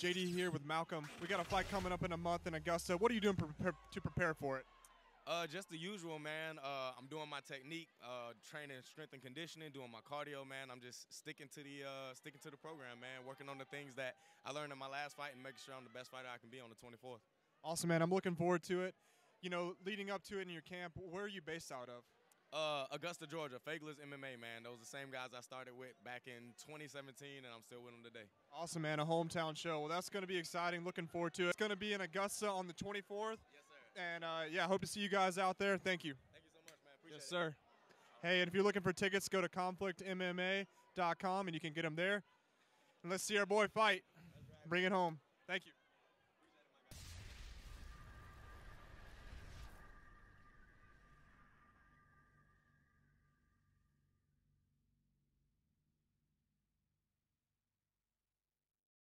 JD here with Malcolm. We got a fight coming up in a month in Augusta. What are you doing pre- to prepare for it? Uh, just the usual, man. Uh, I'm doing my technique, uh, training strength and conditioning, doing my cardio, man. I'm just sticking to the uh, sticking to the program, man. Working on the things that I learned in my last fight and making sure I'm the best fighter I can be on the 24th. Awesome, man. I'm looking forward to it. You know, leading up to it in your camp, where are you based out of? Uh, Augusta, Georgia. Fagler's MMA, man. Those are the same guys I started with back in 2017, and I'm still with them today. Awesome, man. A hometown show. Well, that's going to be exciting. Looking forward to it. It's going to be in Augusta on the 24th. Yes, sir. And uh, yeah, hope to see you guys out there. Thank you. Thank you so much, man. Appreciate Yes, it. sir. Hey, and if you're looking for tickets, go to conflictmma.com and you can get them there. And let's see our boy fight. Bring it home. Thank you.